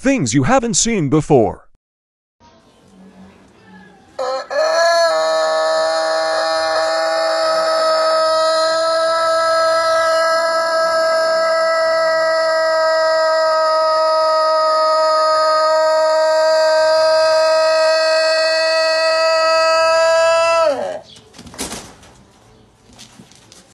Things you haven't seen before.